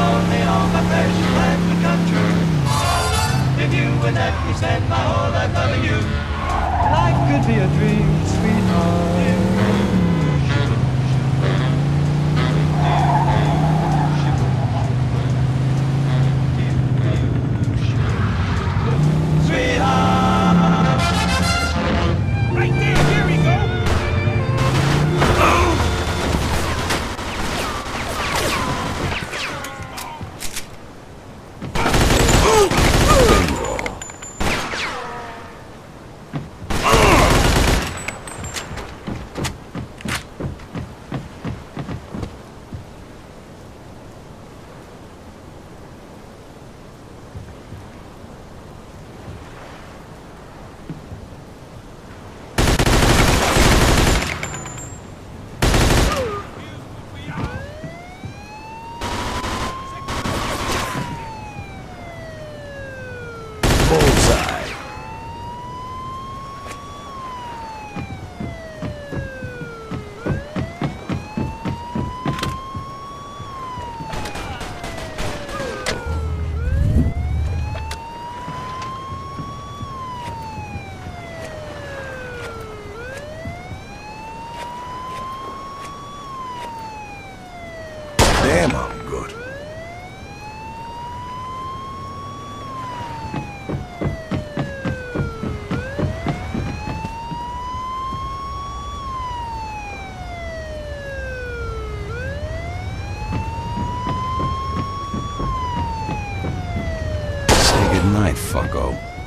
only on my precious land would country. If you would let me spend my whole life loving you. Life could be a dream, sweetheart. I'm good. Say goodnight, fucko.